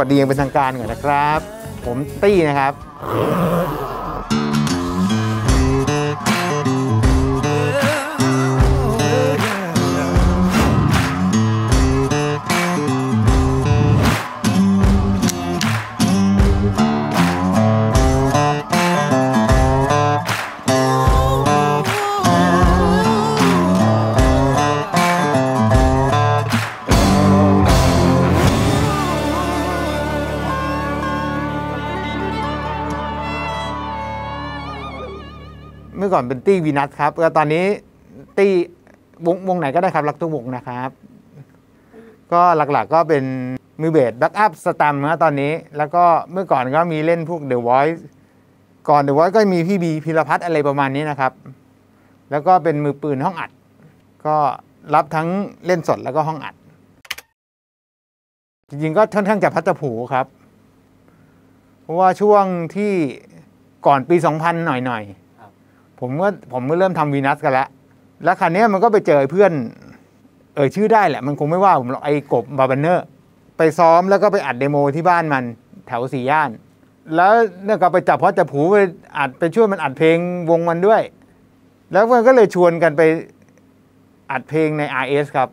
วัสดีอยังเป็นทางการก่อนนะครับ ผมตี้นะครับ มื่อก่อนเป็นตี้วีนัสครับแล้วตอนนี้ตี้วงวงไหนก็ได้ครับรักทุกวงนะครับ ก็หลักๆก็เป็นมือเบสแบ็กอัพสตัมนะตอนนี้ แล้วก็เมื่อก่อนก็มีเล่นพวก The Voice ก่อน The Voice ก็มีพี่บีพิรพัฒน์อะไรประมาณนี้นะครับ แล้วก็เป็นมือปืนห้องอัด ก็รับทั้งเล่นสดแล้วก็ห้องอัด จริงๆก็ค่อนข้างจะพัฒผูครับ เพราะว่าช่วงที่ก่อนปี 2000 หน่อยๆ ผมก็ผมก็เริ่มทำวีนัสกันแล้ว แล้วคราวเนี้มันก็ไปเจอเพื่อน เอ่ยชื่อได้แหละ มันคงไม่ว่าผมหรอกไอ้กบบาบันเนอร์ ไปซ้อมแล้วก็ไปอัด demo ที่บ้านมันแถวสี่ย่าน แล้วเนี่ยก็ไปจับเพราะจะผูไปอัดไปช่วยมันอัดเพลงวงมันด้วย แล้วมันก็เลยชวนกันไปอัดเพลงใน RS ครับ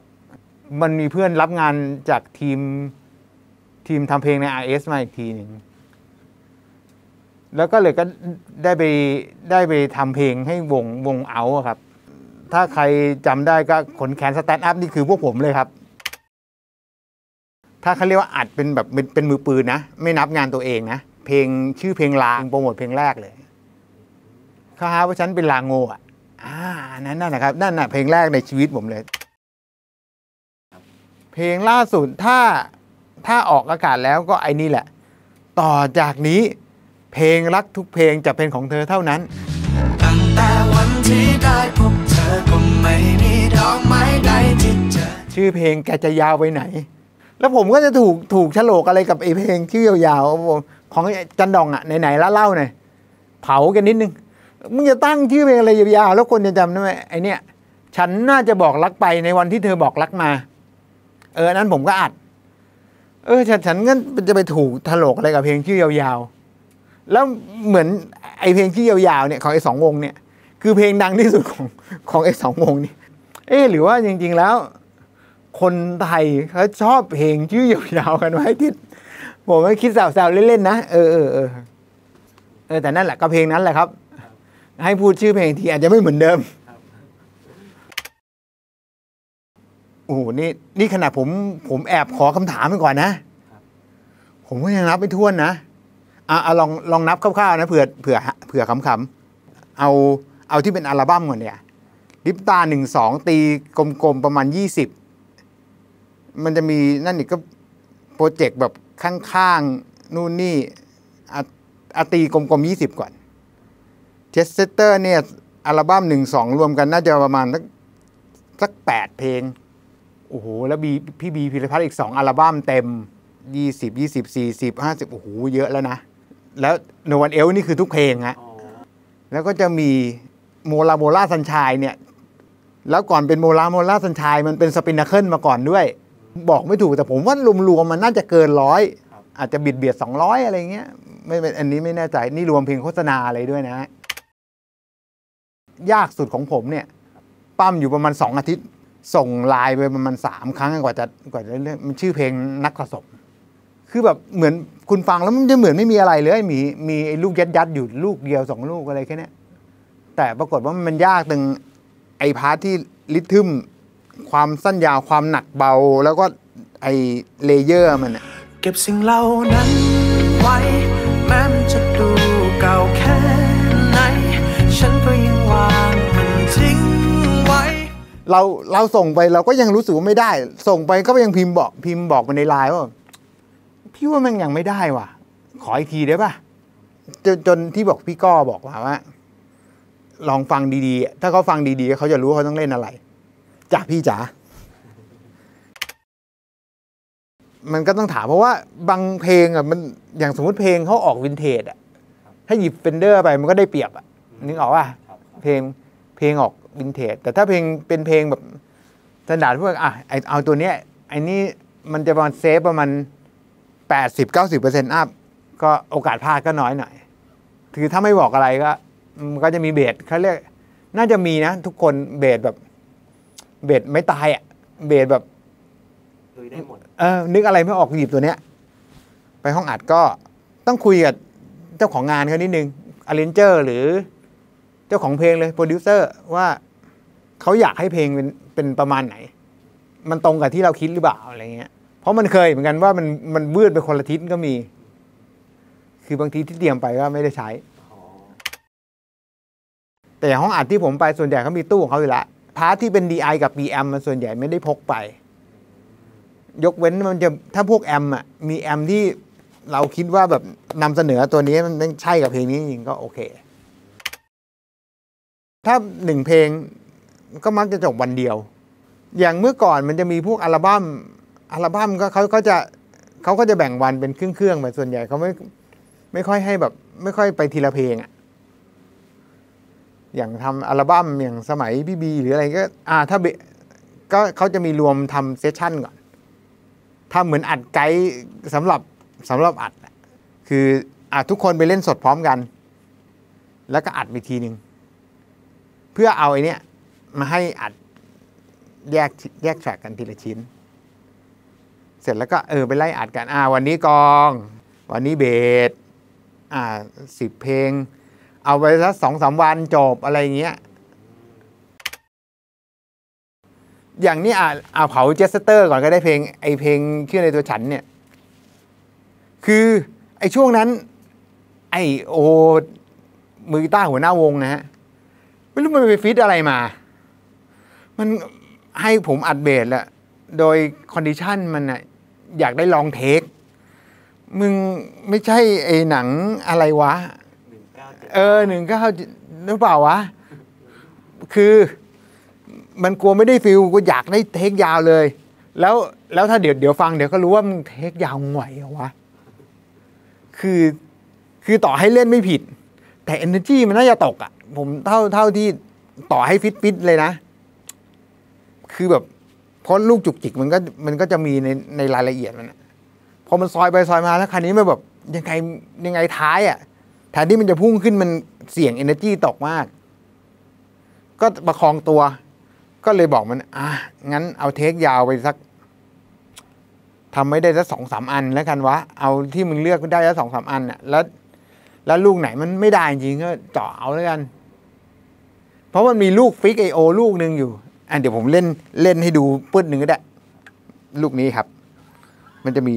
มันมีเพื่อนรับงานจากทีมทีมทำเพลงใน RS มาอีกทีหนึ่ง แล้วก็เลยก็ได้ไปได้ไปทำเพลงให้วงวงเอาครับ ถ้าใครจำได้ก็ขนแขน stand up นี่คือพวกผมเลยครับ ถ้าเขาเรียกว่าอัดเป็นแบบเป็นเป็นมือปืนนะ ไม่นับงานตัวเองนะ เพลงชื่อเพลงลางโปรโมทเพลงแรกเลยเขาหาว่าฉันเป็นลางโง่อะอันนั้นน่ะนะครับนั่นน่ะเพลงแรกในชีวิตผมเลย เพลงล่าสุดถ้าถ้าออกอากาศแล้วก็ไอ้นี่แหละ ต่อจากนี้ เพลงรักทุกเพลงจะเป็นของเธอเท่านั้น ตั้งแต่วันที่ได้พบเธอก็ไม่มีดอกไม้ใดที่เจอชื่อเพลงแกจะยาวไปไหน แล้วผมก็จะถูกถูกฉลกอะไรกับไอ้เพลงชื่อยาวๆของจันดองอะไหนๆแล้วเล่าหน่อยเผากันนิดนึงมึงจะตั้งชื่อเพลงอะไรยาวๆแล้วคนจะจำได้ไหมไอเนี้ยฉันน่าจะบอกรักไปในวันที่เธอบอกรักมา เอออนนั้นผมก็อัด เออฉันฉันก็จะไปถูกถลกอะไรกับเพลงชื่อยาวๆ แล้วเหมือนไอเพลงชื่อยาวๆเนี่ยของไอสองวงเนี่ย คือเพลงดังที่สุดของของไอสองวงนี่เอ๊หรือว่าจริง ๆแล้ว คนไทยเขาชอบเพลงชื่อยาวๆกันไว้ที่ผมก็คิดแซวๆเล่นๆนะเออเออเออเออแต่นั่นแหละก็เพลงนั้นแหละครับ ให้พูดชื่อเพลงทีอาจจะไม่เหมือนเดิมโอ้โหนี่นี่ขนาดผมผมแอบขอคำถามไปก่อนนะ ผมก็ยังนับไม่ถ้วนนะ อะลองลองนับคร่าวๆนะเผื่อเผื่อเผื่อขำๆเอาเอาที่เป็นอัลบั้มก่อนเนี่ยลิปตาหนึ่งสองตีกลมๆประมาณยี่สิบมันจะมีนั่นอีกก็โปรเจกต์แบบข้างๆ นู่นนี่อะตีกลมๆยี่สิบก่อนเทสเตอร์เนี่ย อัลบั้มหนึ่งสองรวมกันน่าจะประมาณสักสักแปดเพลง โอ้โห แล้วบีพี่บีพิรพัฒน์อีกสองอัลบั้มเต็มยี่สิบยี่สิบสี่สิบห้าสิบโอ้โห เยอะแล้วนะ แล้วโนวันเอลนี่คือทุกเพลงฮะแล้วก็จะมีโมลาโมลาสัญชายเนี่ย แล้วก่อนเป็นโมลาโมลาสัญชายมันเป็นสปินาเคิลมาก่อนด้วย บอกไม่ถูกแต่ผมว่ารวมๆมันน่าจะเกินร้อยอาจจะบิดเบียดสองร้อยอะไรเงี้ยไม่ไม่อันนี้ไม่แน่ใจ นี่รวมเพลงโฆษณาอะไรด้วยนะ ยากสุดของผมเนี่ย ปั้มอยู่ประมาณสองอาทิตย์ ส่งไลน์ไปประมาณสามครั้งกว่าจะกว่าจะเรื่องมันชื่อเพลงนักผสม คือแบบเหมือนคุณฟังแล้วมันจะเหมือนไม่มีอะไรเลยมีมีไอ้ลูกยัดยัดๆอยู่ลูกเดียวสองลูกอะไรแค่เนี้ยแต่ปรากฏว่ามันยากตรงไอ้ part ที่ rhythm ความสั้นยาวความหนักเบา แล้วก็ไอ้ layer มันอะเก็บสิ่งเหล่านั้นไว้แม้มันจะดูเก่าแค่ไหนฉันก็ยังวางมันทิ้งไว้ เราเราส่งไปเราก็ยังรู้สึกว่าไม่ได้ ส่งไปก็ยังพิมพ์บอกพิมพ์บอกมาในไลน์ว่า พี่ว่ามันยังไม่ได้ว่ะ ขออีกทีได้ป่ะจนจนที่บอกพี่ก้อบอกว่าว่า ลองฟังดีๆ ถ้าเขาฟังดีๆเขาจะรู้เขาต้องเล่นอะไรจ้ะพี่จ๋ามันก็ต้องถามเพราะว่าบางเพลงอะมันอย่างสมมติเพลงเขาออกวินเทจอะถ้าหยิบ Fender ไปมันก็ได้เปรียบอะนึกออกป่ะเพลงเพลงออกวินเทจ แต่ถ้าเพลงเป็นเพลงแบบ standard พวกอะไอเอาตัวเนี้ยไอ้นี่มันจะประมาณ safe ประมาณ แปดสิบเก้าสิบเปอร์เซ็นต์ up ก็โอกาสพลาดก็น้อยหน่อย คือถ้าไม่บอกอะไรก็ มันก็จะมีเบสเขาเรียก น่าจะมีนะ ทุกคนเบสแบบ เบสไม่ตายอะ เบสแบบลุยได้หมดเออ นึกอะไรไม่ออกหยิบตัวเนี้ย ไปห้องอัดก็ต้องคุยกับเจ้าของงานเขานิดนึง arranger หรือ เจ้าของเพลงเลยโปรดิวเซอร์ว่าเขาอยากให้เพลงเป็นเป็นประมาณไหน มันตรงกับที่เราคิดหรือเปล่าอะไรเงี้ยเพ ราะมันเคยเหมือนกันว่ามันมันวืดไปคนละทิศก็มี คือบางทีที่เตรียมไปก็ไม่ได้ใช้ แต่ห้องอัดที่ผมไปส่วนใหญ่เขามีตู้ของเขาอยู่แล้วพาร์ทที่เป็น DI กับ PM มันส่วนใหญ่ไม่ได้พกไป ยกเว้นมันจะถ้าพวกแอมอะมีแอมที่เราคิดว่าแบบนำเสนอตัวนี้มันใช่กับเพลงนี้จริงก็โอเค ถ้าหนึ่งเพลงก็มักจะจบวันเดียว อย่างเมื่อก่อนมันจะมีพวกอัลบั้ม อัลบั้มก็เขาก็จะเขาก็จะแบ่งวันเป็นเครื่องๆไปส่วนใหญ่เขาไม่ไม่ค่อยให้แบบ ไม่ค่อยไปทีละเพลงอะอย่างทำอัลบั้มอย่างสมัยพี่บีหรืออะไรก็ อ่า ถ้าเบก็เขาจะมีรวมทำเซสชั่นก่อนทำเหมือนอัดไกด์สำหรับสำหรับอัด คืออะทุกคนไปเล่นสดพร้อมกัน แล้วก็อัดไปทีหนึ่งเพื่อเอาไอ้เนี้ยมาให้อัดแยกแยกแทร็กกันทีละชิ้น เสร็จแล้วก็เออไปไล่อัดกันอ่าวันนี้กอง วันนี้เบสอ่าสิบเพลง เอาไปสักสองสามวันจบอะไรเงี้ยอย่างนี้อะเอาเผาเจสเตอร์ก่อนก็ได้เพลงไอเพลงชื่อในตัวฉันเนี่ย คือไอช่วงนั้น ไอโอมือกีต้าร์หัวหน้าวงนะฮะไม่รู้มันไปฟิตอะไรมา มันให้ผมอัดเบสแหละโดย condition มันอะ อยากได้ long take มึงไม่ใช่ไอหนังอะไรวะหนึ่งเก้าเจ็ดเออหนึ่งเก้าหรือเปล่าวะ คือมันกลัวไม่ได้ฟิลกูอยากได้เทคยาวเลย แล้วแล้วถ้าเดี๋ยวเดี๋ยวฟังเดี๋ยวก็รู้ว่ามึงเทคยาวมึงไหวเหรอวะ คือคือต่อให้เล่นไม่ผิด แต่ energy มันน่าจะตกอะ่ะ ผมเท่าเท่าที่ต่อให้ฟิตฟิตเลยนะ คือแบบ เพราะลูกจุกจิกมันก็มันก็จะมีในในรายละเอียดมันพอมันซอยไปซอยมาแล้วคันนี้มันแบบยังไงยังไงท้ายอะ่ะแทนที่มันจะพุ่งขึ้นมันเสี่ยง energy ตกมาก ก็ประคองตัว ก็เลยบอกมันอะงั้นเอาเทคยาวไปสักทำไม่ได้สักสองสามอันแล้วกันวะเอาที่มึงเลือกได้สักสองสามอันน่ะแล้ว แล้วลูกไหนมันไม่ได้จริงก็เจาะเอาแล้วกัน เพราะมันมีลูกฟิกไอโอลูกหนึ่งอยู่ อันเดี๋ยวผมเล่นเล่นให้ดูปื้ดหนึ่งก็ได้ ลูกนี้ครับ มันจะมี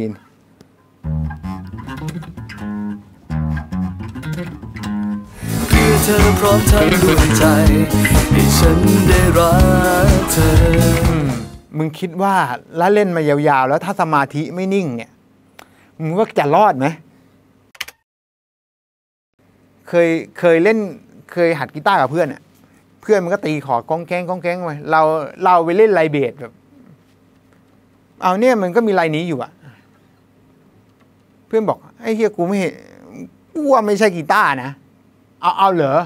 เพื่อเธอพร้อมทั้งดวงใจให้ฉันได้รักเธอมึงคิดว่าแล้วเล่นมายาวๆ แล้วถ้าสมาธิไม่นิ่งเนี่ย มึงว่าจะรอดไหมเคยเคยเล่นเคยหัดกีตาร์กับเพื่อนอะ เพื่อนมันก็ตีขอก้องแก้งก้องแก้งไปเราเราไปเล่นไลเบสแบบเอาเนี่ยมันก็มีลายนี้อยู่อะเพื่อนบอกไอ้เฮียกูไม่เห็นกูว่าไม่ใช่กีตาร์นะเอาเอาเหรอ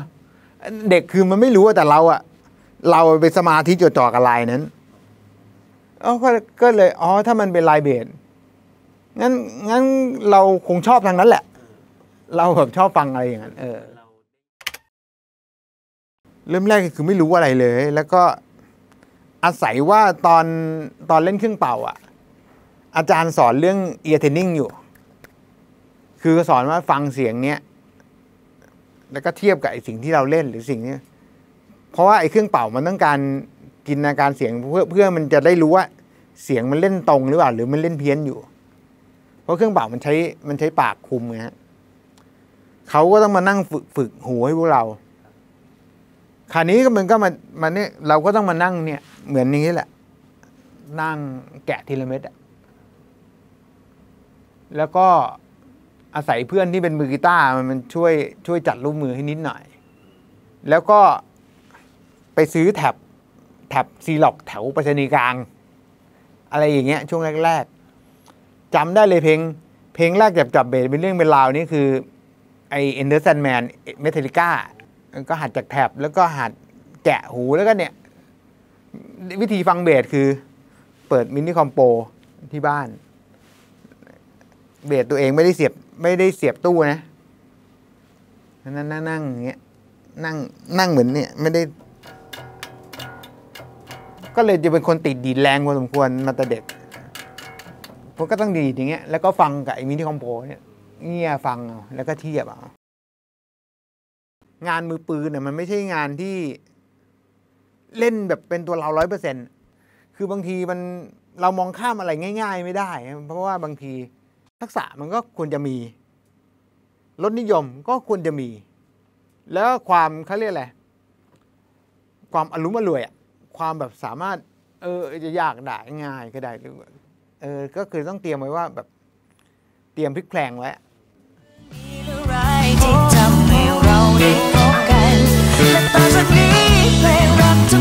เด็กคือมันไม่รู้แต่เราอะเราไปสมาธิจดจ่อกับลายนั้นเออก็ก็เลยอ๋อถ้ามันเป็นลายเบสงั้นงั้นเราคงชอบทางนั้นแหละ เราแบบชอบฟังอะไรอย่างนั้นเออ เริ่มแรกคือไม่รู้อะไรเลย แล้วก็อาศัยว่าตอนตอนเล่นเครื่องเป่าอะ อาจารย์สอนเรื่อง ear training อยู่ คือสอนว่าฟังเสียงเนี้ยแล้วก็เทียบกับไอสิ่งที่เราเล่นหรือสิ่งนี้เพราะว่าไอเครื่องเป่ามันต้องการจินตนาการเสียงเพื่อเพื่อมันจะได้รู้ว่าเสียงมันเล่นตรงหรือเปล่า หรือมันเล่นเพี้ยนอยู่ เพราะเครื่องเป่ามันใช้มันใช้ปากคุมไงฮะเขาก็ต้องมานั่งฝึกฝึกหูให้พวกเรา คราวนี้ก็มันก็มามาเนี่เราก็ต้องมานั่งเนี่ย เหมือนนี้แหละ นั่งแกะทีละเม็ดอะแล้วก็อาศัยเพื่อนที่เป็นมือกีตาร์มันช่วยช่วยจัดรูปมือให้นิดหน่อย แล้วก็ไปซื้อแท็บแท็บซีล็อกแถวปรษณีย์กลาง อะไรอย่างเงี้ย ช่วงแรก ๆจำได้เลยเพลง เพลงแรกจับจับเบสเป็นเรื่องเป็นราวนี่คือ ไอ Enter Sandman Metallica ก็หัดจาก tab แล้วก็หัดแกะหูแล้วก็เนี่ย วิธีฟังเบสคือ เปิด mini compo ที่บ้าน เบสตัวเองไม่ได้เสียบไม่ได้เสียบตู้นะนั่งนั่งนั่งอย่างเงี้ยนั่งนั่งเหมือนเนี่ยไม่ได้ ก็เลยจะเป็นคนติดดีดแรงพอสมควรมาแต่เด็กผมก็ต้องดีดอย่างเงี้ยแล้วก็ฟังกับไอ้มินิคอมโปเนี่ยเงี่ยฟังแล้วก็เทียบเอา งานมือปืนเนี่ยมันไม่ใช่งานที่เล่นแบบเป็นตัวเราร้อยเปอร์เซ็นคือบางทีมันเรามองข้ามอะไรง่าย ๆ ไม่ได้ เพราะว่าบางทีทักษะมันก็ควรจะมีรสนิยมก็ควรจะมี แล้วความเขาเรียกอะไรความอารมณ์อรวยอะความแบบสามารถ เออจะยากได้ง่ายก็ได้หรือเออก็คือต้องเตรียมไว้ว่าแบบเตรียมพลิกแพลงไว้ จากนี้เพลงรักจะ